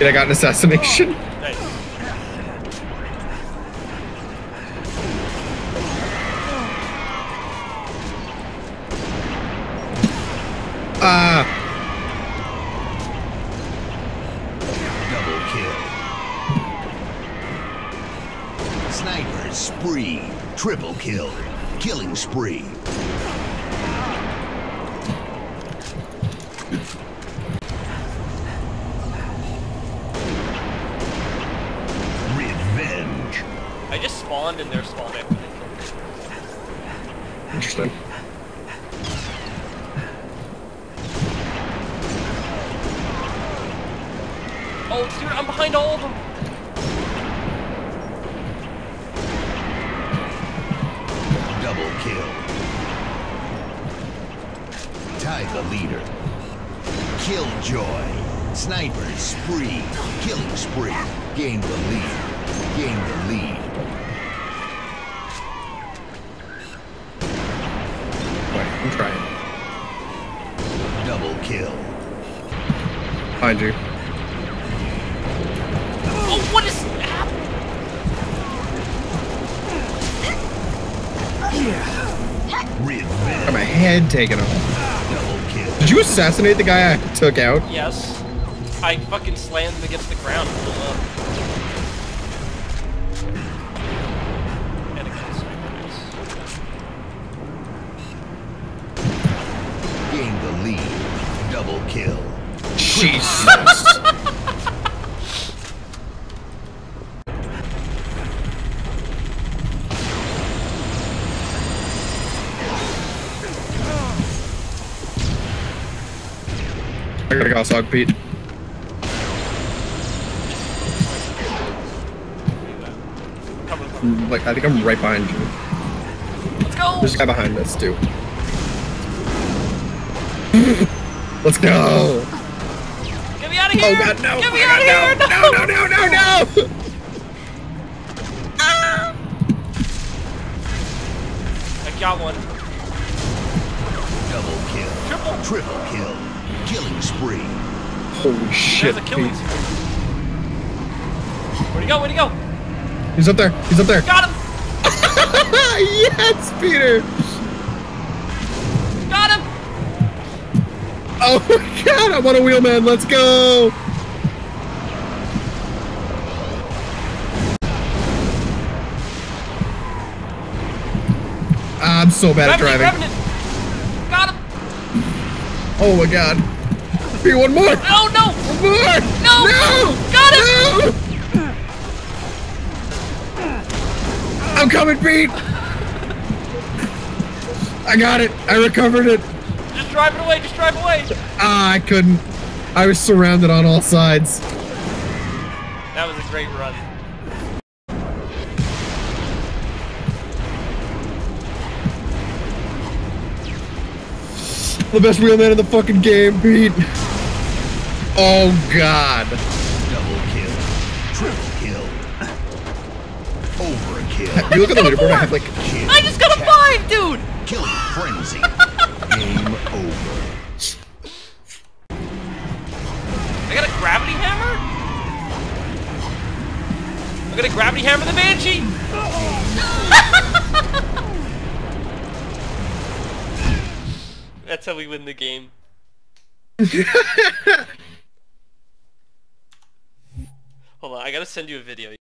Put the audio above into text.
I got an assassination. Nice. Ah, Double kill. Sniper spree. Triple kill. Killing spree. I just spawned and they're spawned after me. interesting. Oh, dude, I'm behind all of them. Double kill. Tie the leader. Killjoy. Sniper spree. Killing spree. Gain the lead. Gain the lead. Wait, I'm trying. Double kill. Behind you. Oh, what is happening? Revenge. Got my head taken off. Did you assassinate the guy I took out? Yes. I fucking slammed him against the ground lead. Double kill. Jesus. I gotta go, Sog Pete. Cover, cover. Like, I think I'm right behind you. Let's go! There's a guy behind us, too. Let's go! Get me out of here! Oh god, no! Get me oh, out of here! god, no! No, no, no, no, no! Ah! I got one. Double kill. Triple. Triple kill. Killing spree. Holy shit. There's a killing spree. Where'd he go? Where'd he go? He's up there. He's up there. Got him! yes, Peter! Oh my god, I want a wheelman. Let's go! I'm so bad at driving. Revenant! Got him! Oh my god. Pete, one more! Oh no! One more! No! No! Got him! No! I'm coming, Pete! I got it! I recovered it! Just drive it away, just drive away! Ah, I couldn't. I was surrounded on all sides. That was a great run. The best wheelman in the fucking game, Pete. Oh god. Double kill. Triple kill. Overkill. You look at the leaderboard, I have like Kill. I just got a five, dude! Killing frenzy. Over. I got a gravity hammer? I got a gravity hammer the Banshee! That's how we win the game. Hold on, I gotta send you a video.